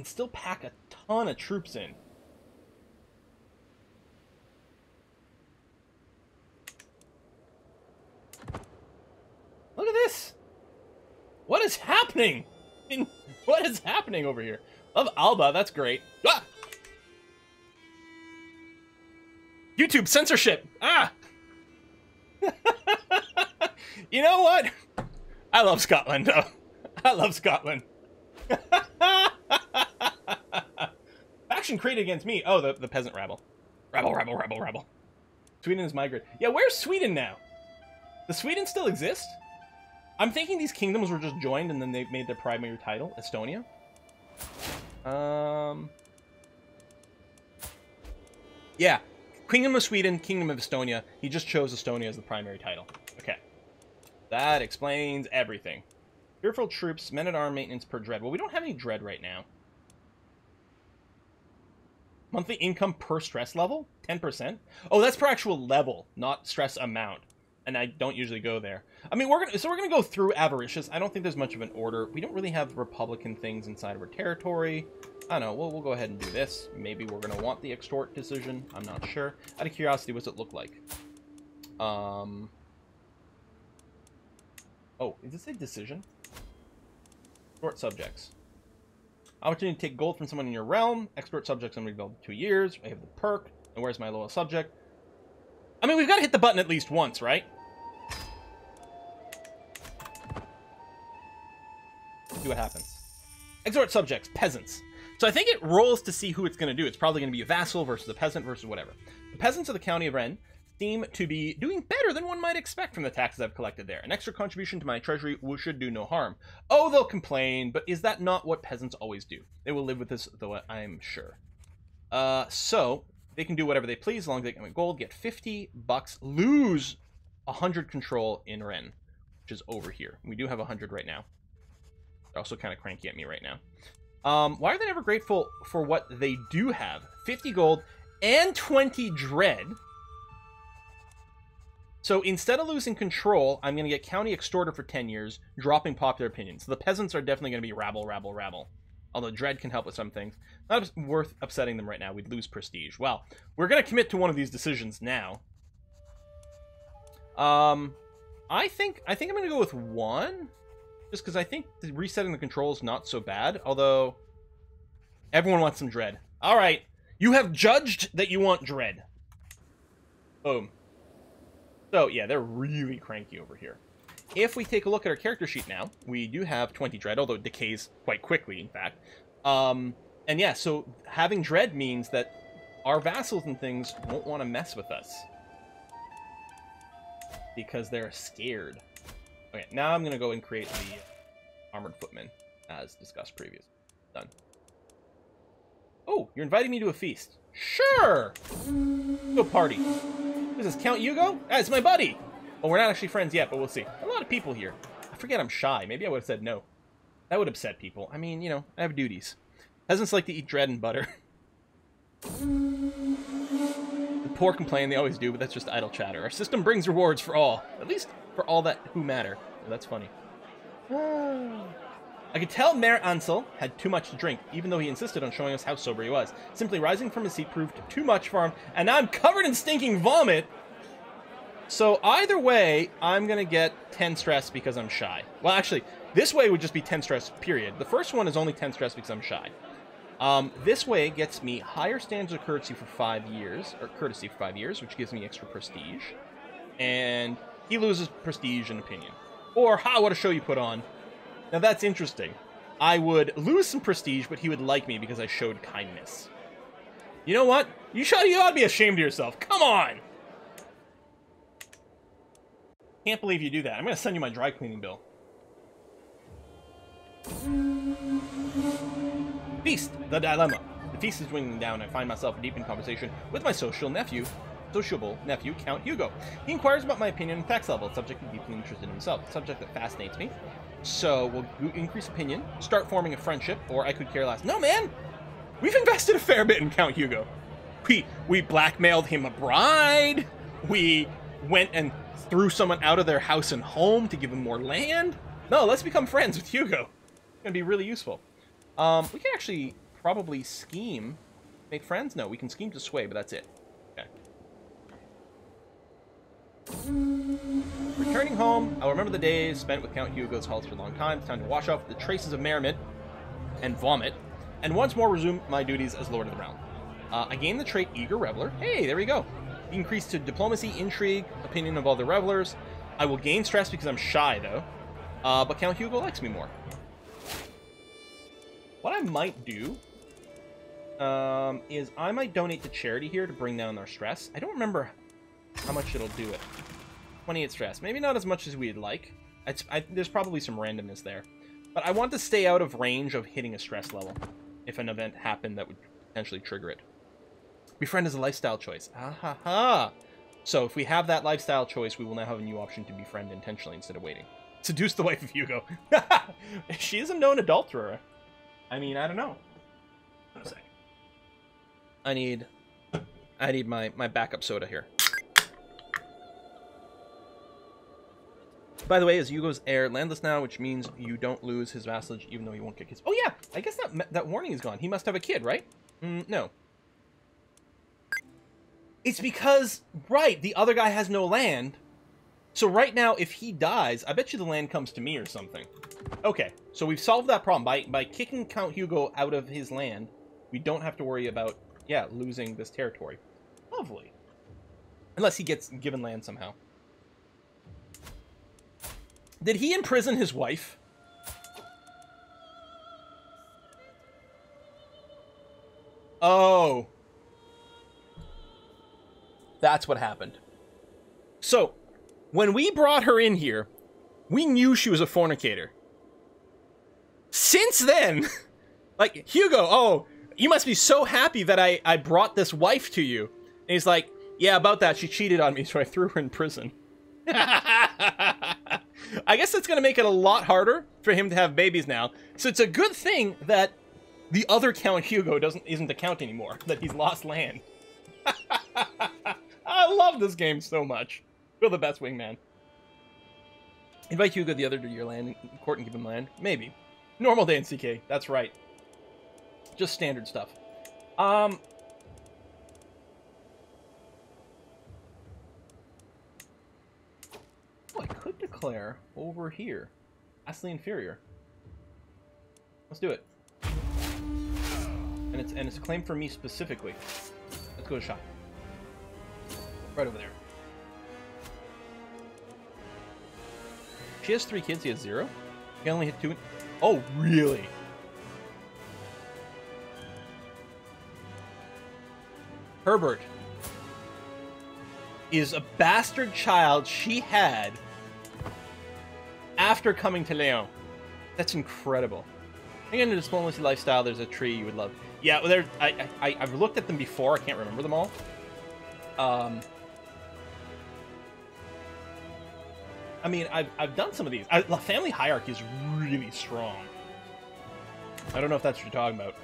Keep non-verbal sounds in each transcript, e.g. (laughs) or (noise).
and still pack a ton of troops in. Look at this! What is happening? (laughs) what is happening over here? Love Alba, that's great. Ah! YouTube censorship! Ah! (laughs) you know what? I love Scotland, though. (laughs) I love Scotland. Faction created against me. Oh, the, the peasant rabble. Rabble, rabble, rabble, rabble. Sweden is migrated. Yeah, where's Sweden now? Does Sweden still exist? I'm thinking these kingdoms were just joined and then they made their primary title, Estonia. Um... Yeah, Kingdom of Sweden, Kingdom of Estonia. He just chose Estonia as the primary title. Okay. That explains everything. Fearful troops, men-at-arm maintenance per dread. Well, we don't have any dread right now. Monthly income per stress level? 10%? Oh, that's per actual level, not stress amount. And I don't usually go there. I mean, we're gonna so we're gonna go through avaricious. I don't think there's much of an order. We don't really have Republican things inside of our territory. I don't know. We'll, we'll go ahead and do this. Maybe we're gonna want the extort decision. I'm not sure. Out of curiosity, what's it look like? Um. Oh, is this a decision? Extort subjects. Opportunity to take gold from someone in your realm. Extort subjects on rebuild two years. I have the perk. And where's my lowest subject? I mean, we've got to hit the button at least once, right? See what happens. Extort subjects, peasants. So I think it rolls to see who it's going to do. It's probably going to be a vassal versus a peasant versus whatever. The peasants of the county of Rennes seem to be doing better than one might expect from the taxes I've collected there. An extra contribution to my treasury should do no harm. Oh, they'll complain, but is that not what peasants always do? They will live with this, though I'm sure. Uh, so, they can do whatever they please as long as they can get gold, get 50 bucks, lose 100 control in Rennes, which is over here. We do have 100 right now. They're also kind of cranky at me right now. Um, why are they never grateful for what they do have? 50 gold and 20 dread. So instead of losing control, I'm going to get county extorter for 10 years, dropping popular opinion. So the peasants are definitely going to be rabble, rabble, rabble. Although dread can help with some things. Not worth upsetting them right now. We'd lose prestige. Well, we're going to commit to one of these decisions now. Um, I think I think I'm going to go with one. Just because I think resetting the controls is not so bad. Although, everyone wants some dread. All right. You have judged that you want dread. Boom. So, yeah, they're really cranky over here. If we take a look at our character sheet now, we do have 20 dread, although it decays quite quickly, in fact. Um, and yeah, so having dread means that our vassals and things won't want to mess with us. Because they're scared. Okay, now I'm going to go and create the Armored Footman, as discussed previous. Done. Oh, you're inviting me to a feast. Sure! Go party. This is Count Hugo? Ah, it's my buddy! Well, we're not actually friends yet, but we'll see. A lot of people here. I forget I'm shy. Maybe I would have said no. That would upset people. I mean, you know, I have duties. Peasants like to eat dread and butter. (laughs) the poor complain, they always do, but that's just idle chatter. Our system brings rewards for all. At least for all that who matter. Oh, that's funny. (sighs) I could tell Mayor Ansel had too much to drink, even though he insisted on showing us how sober he was. Simply rising from his seat proved too much for him, and now I'm covered in stinking vomit! So either way, I'm gonna get 10 stress because I'm shy. Well, actually, this way would just be 10 stress, period. The first one is only 10 stress because I'm shy. Um, this way gets me higher standards of courtesy for five years, or courtesy for five years, which gives me extra prestige. And he loses prestige and opinion. Or, ha, what a show you put on. Now that's interesting. I would lose some prestige, but he would like me because I showed kindness. You know what? You should you ought to be ashamed of yourself. Come on! Can't believe you do that. I'm gonna send you my dry cleaning bill. Feast, the dilemma. The feast is dwindling down. I find myself deep in conversation with my social nephew, sociable nephew, Count Hugo. He inquires about my opinion on tax level, a subject he's deeply interested in himself, a subject that fascinates me. So we'll increase opinion, start forming a friendship, or I could care less. No, man! We've invested a fair bit in Count Hugo. We, we blackmailed him a bride. We went and threw someone out of their house and home to give him more land. No, let's become friends with Hugo. It's to be really useful. Um, we can actually probably scheme. Make friends? No, we can scheme to sway, but that's it. Okay. Returning home, I'll remember the days spent with Count Hugo's halls for a long time. It's time to wash off the traces of merriment and vomit, and once more resume my duties as Lord of the Realm. Uh, I gain the trait Eager Reveler. Hey, there we go. Increase to diplomacy, intrigue, opinion of other revelers. I will gain stress because I'm shy, though. Uh, but Count Hugo likes me more. What I might do um, is I might donate to charity here to bring down their stress. I don't remember how much it'll do it. 28 stress. Maybe not as much as we'd like. I, there's probably some randomness there. But I want to stay out of range of hitting a stress level if an event happened that would potentially trigger it. Befriend is a lifestyle choice. Ah ha ha! So if we have that lifestyle choice, we will now have a new option to befriend intentionally instead of waiting. (laughs) Seduce the wife of Hugo. (laughs) she is a known adulterer. I mean, I don't know. I need, I need my my backup soda here. By the way, is Hugo's heir, landless now, which means you don't lose his vassalage even though he won't get kids. Oh yeah, I guess that that warning is gone. He must have a kid, right? Mm, no. It's because, right, the other guy has no land. So right now, if he dies, I bet you the land comes to me or something. Okay, so we've solved that problem. By, by kicking Count Hugo out of his land, we don't have to worry about, yeah, losing this territory. Lovely. Unless he gets given land somehow. Did he imprison his wife? Oh. That's what happened. So, when we brought her in here, we knew she was a fornicator. Since then, (laughs) like, Hugo, oh, you must be so happy that I, I brought this wife to you. And he's like, yeah, about that. She cheated on me, so I threw her in prison. (laughs) I guess it's going to make it a lot harder for him to have babies now. So it's a good thing that the other Count Hugo doesn't isn't the Count anymore, (laughs) that he's lost land. (laughs) I love this game so much. You're the best wingman. Invite Hugo the other to your land court and give him land? Maybe. Normal day in CK. That's right. Just standard stuff. Um. Oh, I could declare over here. Vastly inferior. Let's do it. And it's and it's a claim for me specifically. Let's go to shop. Right over there. She has three kids, he has zero? He can only hit two. Oh, really? Herbert is a bastard child she had after coming to Leon. That's incredible. Again, in the diplomacy lifestyle, there's a tree you would love. Yeah, well, there. I, I I've looked at them before. I can't remember them all. Um, I mean, I've, I've done some of these. I, the family hierarchy is really strong. I don't know if that's what you're talking about.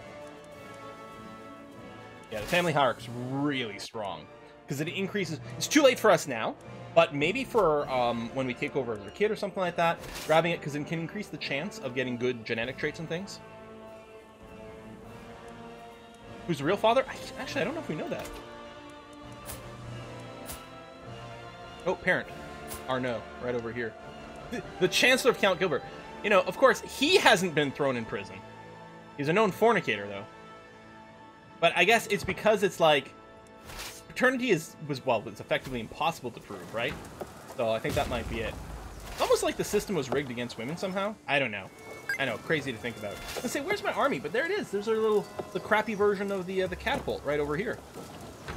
Yeah, the family hierarchy is really strong. Because it increases... It's too late for us now, but maybe for um, when we take over as a kid or something like that, grabbing it, because it can increase the chance of getting good genetic traits and things. Who's the real father? Actually, I don't know if we know that. Oh, parent. Arno, right over here. The, the Chancellor of Count Gilbert. You know, of course, he hasn't been thrown in prison. He's a known fornicator, though. But I guess it's because it's like... Paternity is was, well, it's effectively impossible to prove, right? So I think that might be it. Almost like the system was rigged against women somehow. I don't know. I know, crazy to think about. Let's say, where's my army? But there it is. There's our little, the crappy version of the uh, the catapult right over here.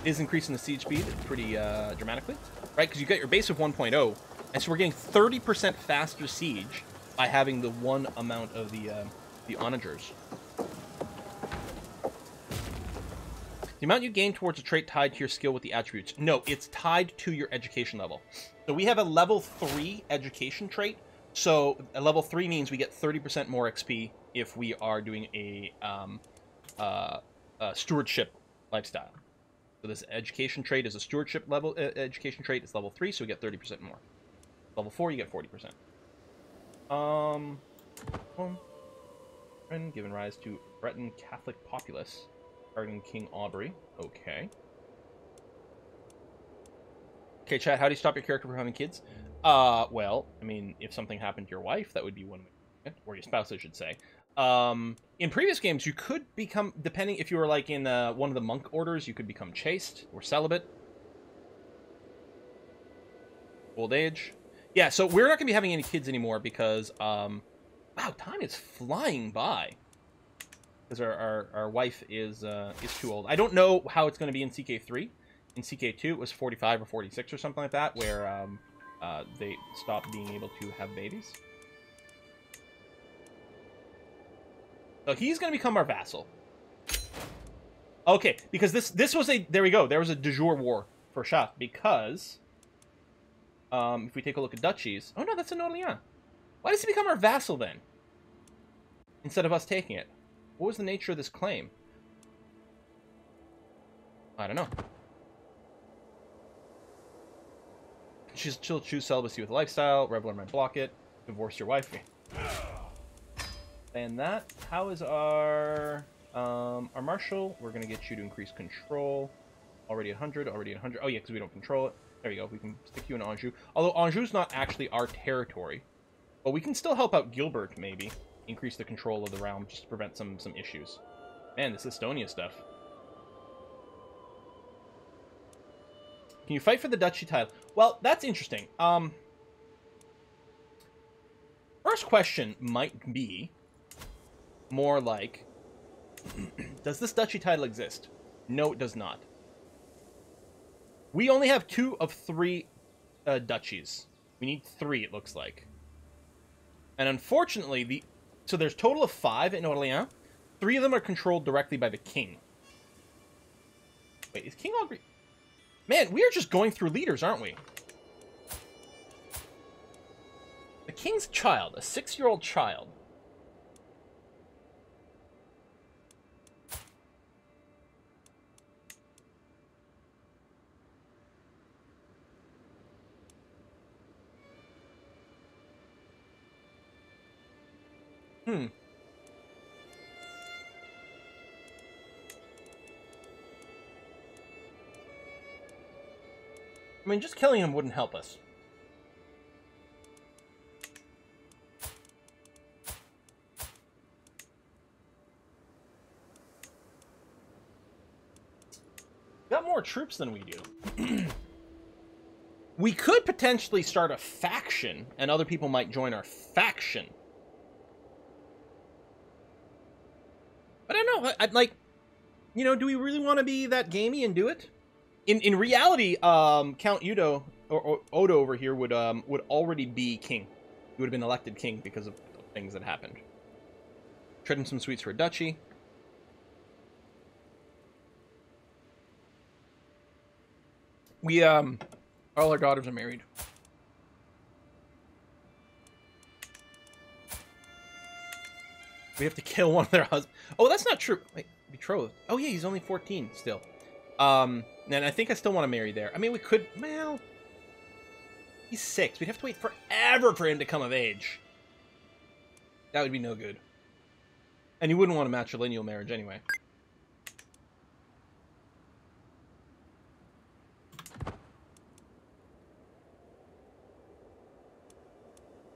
It is increasing the siege speed pretty uh, dramatically right? Because you got your base of 1.0, and so we're getting 30% faster siege by having the one amount of the uh, the onagers. The amount you gain towards a trait tied to your skill with the attributes. No, it's tied to your education level. So we have a level 3 education trait. So a level 3 means we get 30% more XP if we are doing a, um, uh, a stewardship lifestyle. So this education trait is a stewardship level uh, education trait. It's level 3, so we get 30% more. Level 4, you get 40%. Um, boom. Given rise to Breton Catholic populace, King Aubrey. Okay. Okay, chat. How do you stop your character from having kids? Uh, well, I mean, if something happened to your wife, that would be one way, or your spouse, I should say. Um, in previous games, you could become, depending if you were like in uh, one of the monk orders, you could become chaste or celibate. Old age. Yeah, so we're not going to be having any kids anymore because, um, wow, time is flying by. Because our, our, our wife is uh, is too old. I don't know how it's going to be in CK3. In CK2, it was 45 or 46 or something like that, where um, uh, they stopped being able to have babies. So he's going to become our vassal. Okay, because this this was a there we go. There was a de jure war for Shah because um, if we take a look at duchies, oh no, that's an Orleans. Why does he become our vassal then? Instead of us taking it, what was the nature of this claim? I don't know. She's still choose celibacy with lifestyle. Reveler might block it. Divorce your wife. And that. How is our um, our marshal? We're gonna get you to increase control. Already 100. Already 100. Oh yeah, because we don't control it. There you go. We can stick you in Anjou. Although Anjou's not actually our territory, but we can still help out Gilbert maybe increase the control of the realm just to prevent some some issues. Man, this Estonia stuff. Can you fight for the duchy title? Well, that's interesting. Um, first question might be more like, (clears throat) does this duchy title exist? No, it does not. We only have two of three uh, duchies. We need three, it looks like. And unfortunately, the so there's total of five in Orleans. Three of them are controlled directly by the king. Wait, is King Aubrey... Man, we are just going through leaders, aren't we? The king's child, a six-year-old child. Hmm. I mean, just killing him wouldn't help us. Got more troops than we do. (clears throat) we could potentially start a faction, and other people might join our faction. But I don't. I, like, you know, do we really want to be that gamey and do it? In in reality, um, Count Udo or, or Odo over here would um would already be king. He would have been elected king because of things that happened. Trading some sweets for a duchy. We um, all our daughters are married. We have to kill one of their husbands. Oh, that's not true. Wait, betrothed. Oh yeah, he's only 14 still. Um, and I think I still want to marry there. I mean, we could. Well, he's six. We'd have to wait forever for him to come of age. That would be no good. And you wouldn't want a matrilineal marriage anyway.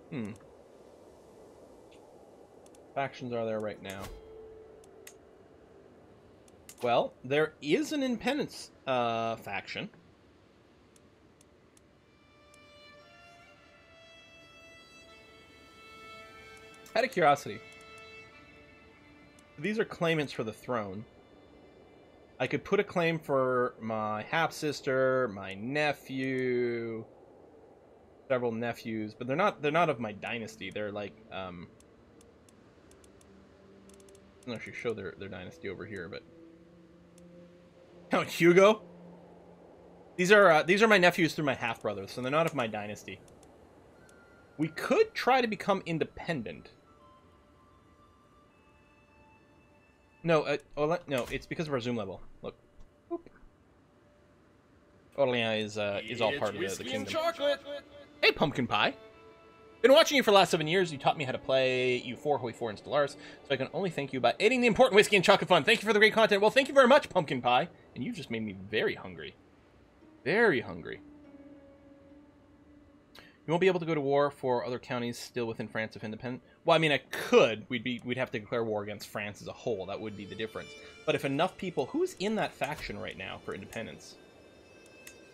Hmm. Factions are there right now? Well, there is an Independence uh, faction. Out of curiosity, these are claimants for the throne. I could put a claim for my half-sister, my nephew, several nephews, but they're not they're not of my dynasty. They're like um don't actually show their, their dynasty over here, but Oh, Hugo. These are uh, these are my nephews through my half brothers, so they're not of my dynasty. We could try to become independent. No, uh, no, it's because of our zoom level. Look. Boop. Orleans is uh, is all part of the, the kingdom. Chocolate. Hey, pumpkin pie. Been watching you for the last seven years. You taught me how to play EU4, Hoi 4, and Stellaris, so I can only thank you by aiding the important whiskey and chocolate fun. Thank you for the great content. Well, thank you very much, Pumpkin Pie. And you just made me very hungry. Very hungry. You won't be able to go to war for other counties still within France if independent. Well, I mean, I could. We'd be we'd have to declare war against France as a whole. That would be the difference. But if enough people, who's in that faction right now for independence?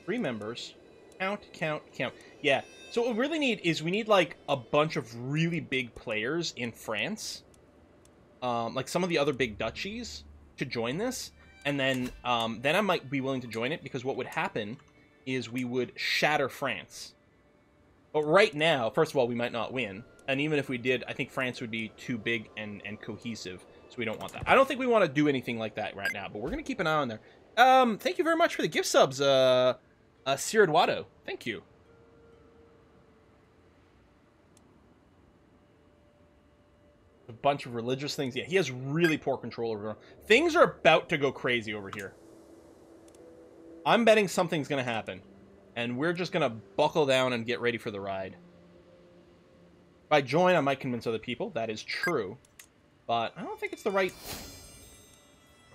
Three members. Count, count, count. Yeah. So what we really need is we need like a bunch of really big players in France, um, like some of the other big duchies, to join this, and then um, then I might be willing to join it because what would happen is we would shatter France. But right now, first of all, we might not win, and even if we did, I think France would be too big and and cohesive, so we don't want that. I don't think we want to do anything like that right now, but we're gonna keep an eye on there. Um, thank you very much for the gift subs, uh, uh, Sir Eduardo. Thank you. Bunch of religious things. Yeah, he has really poor control over them. Things are about to go crazy over here. I'm betting something's going to happen. And we're just going to buckle down and get ready for the ride. If I join, I might convince other people. That is true. But I don't think it's the right...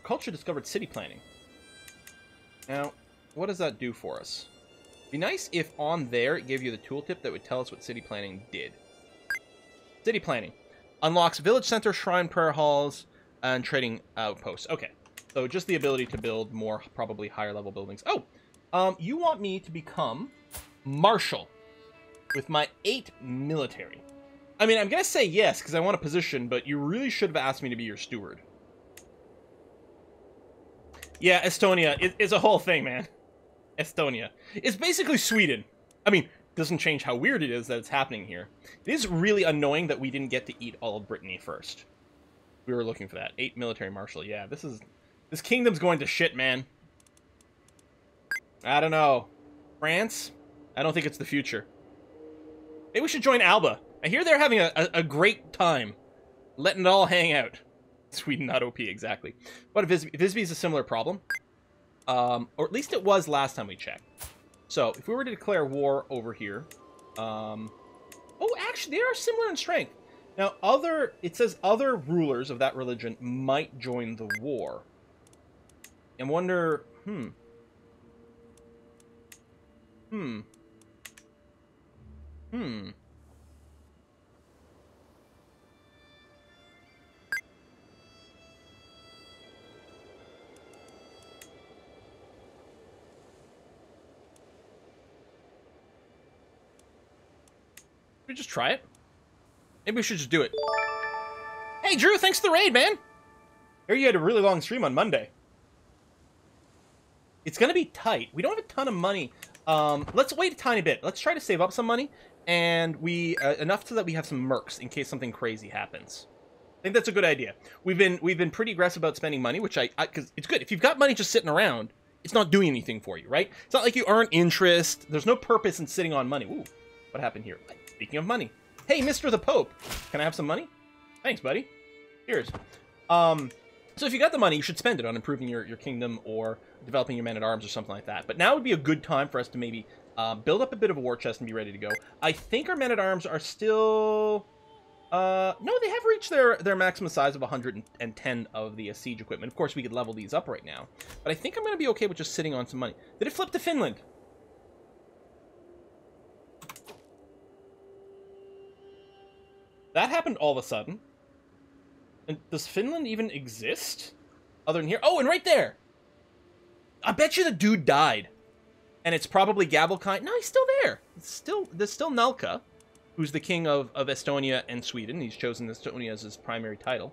Culture discovered city planning. Now, what does that do for us? Be nice if on there it gave you the tooltip that would tell us what city planning did. City planning. Unlocks village center, shrine, prayer halls, and trading outposts. Okay, so just the ability to build more, probably higher level buildings. Oh, um, you want me to become marshal with my eight military. I mean, I'm gonna say yes because I want a position, but you really should have asked me to be your steward. Yeah, Estonia is, is a whole thing, man. Estonia. It's basically Sweden. I mean, doesn't change how weird it is that it's happening here. It is really annoying that we didn't get to eat all of Brittany first. We were looking for that. Eight military marshal. Yeah, this is... This kingdom's going to shit, man. I don't know. France? I don't think it's the future. Maybe we should join Alba. I hear they're having a, a, a great time. Letting it all hang out. (laughs) Sweden, not OP, exactly. But Visby, is a similar problem. Um, or at least it was last time we checked. So, if we were to declare war over here, um, oh, actually, they are similar in strength. Now, other, it says other rulers of that religion might join the war. And wonder, hmm. Hmm. Hmm. We just try it? Maybe we should just do it. Hey, Drew, thanks for the raid, man. Here you had a really long stream on Monday. It's going to be tight. We don't have a ton of money. Um, let's wait a tiny bit. Let's try to save up some money, and we uh, enough so that we have some mercs in case something crazy happens. I think that's a good idea. We've been we've been pretty aggressive about spending money, which I because it's good. If you've got money just sitting around, it's not doing anything for you, right? It's not like you earn interest. There's no purpose in sitting on money. Ooh, what happened here? Speaking of money. Hey, Mr. the Pope, can I have some money? Thanks, buddy. Cheers. Um, so if you got the money, you should spend it on improving your, your kingdom or developing your men-at-arms or something like that. But now would be a good time for us to maybe uh, build up a bit of a war chest and be ready to go. I think our men-at-arms are still... Uh, no, they have reached their, their maximum size of 110 of the uh, siege equipment. Of course, we could level these up right now. But I think I'm going to be okay with just sitting on some money. Did it flip to Finland? That happened all of a sudden. And does Finland even exist? Other than here? Oh, and right there! I bet you the dude died. And it's probably Gavelkind. No, he's still there. It's still There's still Nalka, who's the king of, of Estonia and Sweden. He's chosen Estonia as his primary title.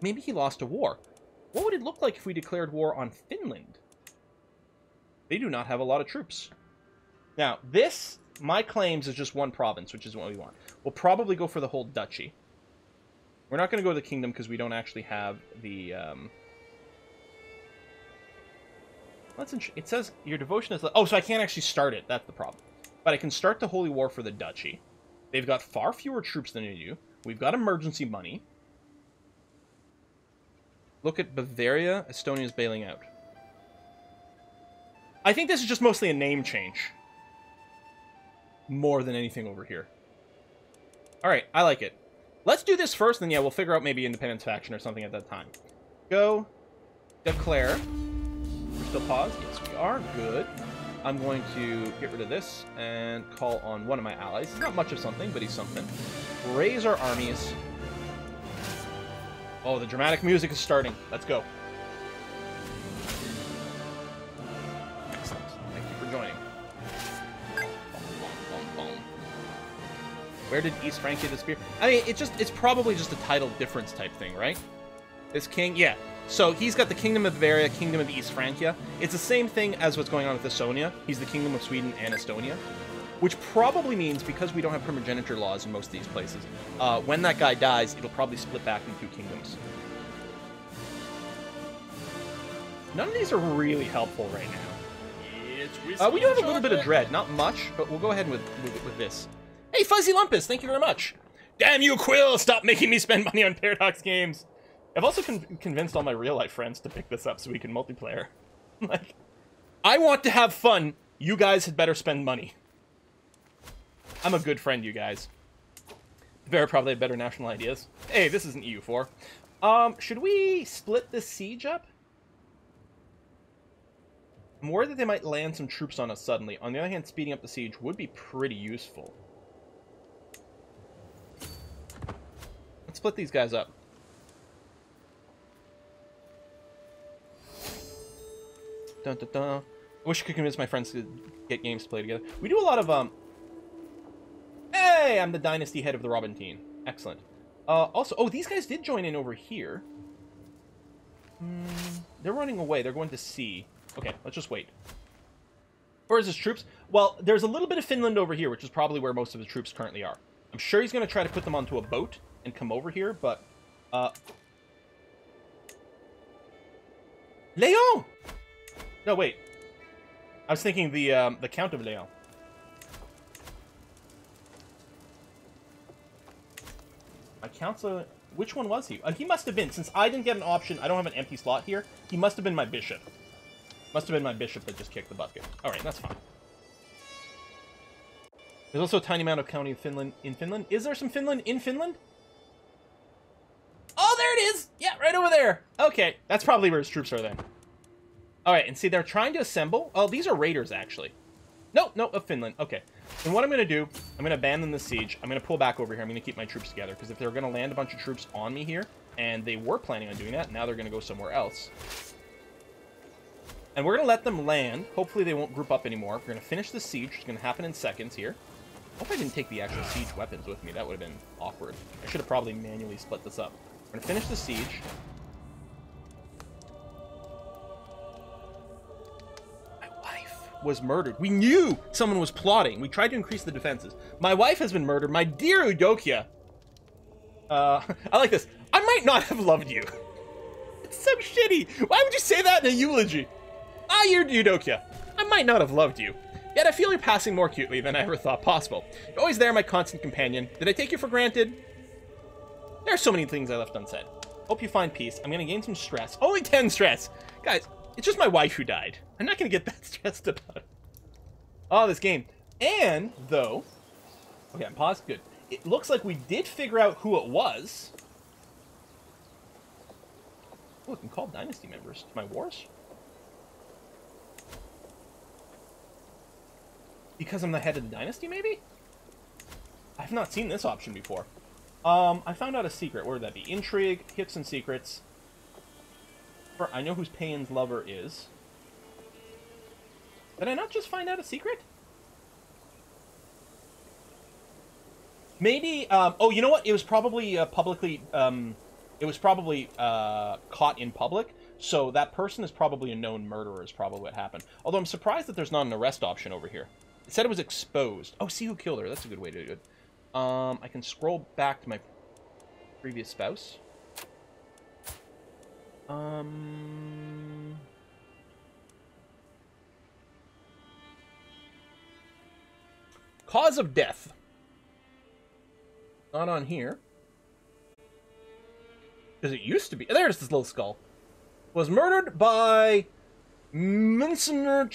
Maybe he lost a war. What would it look like if we declared war on Finland? They do not have a lot of troops. Now, this my claims is just one province, which is what we want. We'll probably go for the whole duchy. We're not going to go to the kingdom because we don't actually have the... Um... That's it says your devotion is... Oh, so I can't actually start it. That's the problem. But I can start the holy war for the duchy. They've got far fewer troops than you. We've got emergency money. Look at Bavaria. Estonia's bailing out. I think this is just mostly a name change more than anything over here. All right, I like it. Let's do this first, then yeah, we'll figure out maybe independence faction or something at that time. Go, declare. We're still paused. Yes, we are. Good. I'm going to get rid of this and call on one of my allies. Not much of something, but he's something. Raise our armies. Oh, the dramatic music is starting. Let's go. Where did East Francia disappear? I mean, it just it's probably just a title difference type thing, right? This king, yeah. So he's got the Kingdom of Bavaria, Kingdom of East Francia. It's the same thing as what's going on with Estonia. He's the Kingdom of Sweden and Estonia. Which probably means, because we don't have primogeniture laws in most of these places, uh, when that guy dies, it'll probably split back into two kingdoms. None of these are really helpful right now. Uh, we do have a little bit of dread, not much, but we'll go ahead with, with, with this. Hey, Fuzzy Lumpus, thank you very much. Damn you, Quill! Stop making me spend money on Paradox games. I've also con convinced all my real life friends to pick this up so we can multiplayer. (laughs) like, I want to have fun. You guys had better spend money. I'm a good friend, you guys. Very probably have better national ideas. Hey, this isn't EU4. Um, should we split this siege up? I'm worried that they might land some troops on us suddenly. On the other hand, speeding up the siege would be pretty useful. Split these guys up. Dun, dun, dun. I wish I could convince my friends to get games to play together. We do a lot of, um... Hey! I'm the Dynasty head of the Robin team. Excellent. Uh, also, oh, these guys did join in over here. Mm, they're running away. They're going to sea. Okay, let's just wait. Where is his troops? Well, there's a little bit of Finland over here, which is probably where most of his troops currently are. I'm sure he's going to try to put them onto a boat and come over here, but... Uh... Leon! No, wait. I was thinking the, um, the Count of Leon. My council... Which one was he? Uh, he must have been, since I didn't get an option, I don't have an empty slot here, he must have been my bishop. Must have been my bishop that just kicked the bucket. Alright, that's fine. There's also a tiny amount of county in Finland. In Finland, is there some Finland in Finland? Yeah, right over there. Okay, that's probably where his troops are then. All right, and see, they're trying to assemble. Oh, these are raiders, actually. No, no, of Finland. Okay. And what I'm going to do, I'm going to abandon the siege. I'm going to pull back over here. I'm going to keep my troops together, because if they're going to land a bunch of troops on me here, and they were planning on doing that, now they're going to go somewhere else. And we're going to let them land. Hopefully they won't group up anymore. We're going to finish the siege, is going to happen in seconds here. hope I didn't take the actual siege weapons with me. That would have been awkward. I should have probably manually split this up. Going to finish the siege. My wife was murdered. We knew someone was plotting. We tried to increase the defenses. My wife has been murdered. My dear Eudokia. Uh, (laughs) I like this. I might not have loved you. (laughs) It's so shitty. Why would you say that in a eulogy? Ah, you're Eudokia. I might not have loved you. Yet I feel you're passing more cutely than I ever thought possible. You're always there, my constant companion. Did I take you for granted? There are so many things I left unsaid. Hope you find peace. I'm gonna gain some stress. Only 10 stress! Guys, it's just my wife who died. I'm not gonna get (laughs) that stressed about it. Oh, this game. And, though... Okay, I'm paused. Good. It looks like we did figure out who it was. Oh, I can call Dynasty members to my wars. Because I'm the head of the Dynasty, maybe? I've not seen this option before. Um, I found out a secret. Where would that be? Intrigue, hits and secrets. I know who's Payne's lover is. Did I not just find out a secret? Maybe, um, oh, you know what? It was probably uh, publicly, um, it was probably uh, caught in public. So that person is probably a known murderer is probably what happened. Although I'm surprised that there's not an arrest option over here. It said it was exposed. Oh, see who killed her. That's a good way to do it. Um, I can scroll back to my previous spouse. Um... Cause of death. Not on here. Because it used to be. There's this little skull. Was murdered by Mensener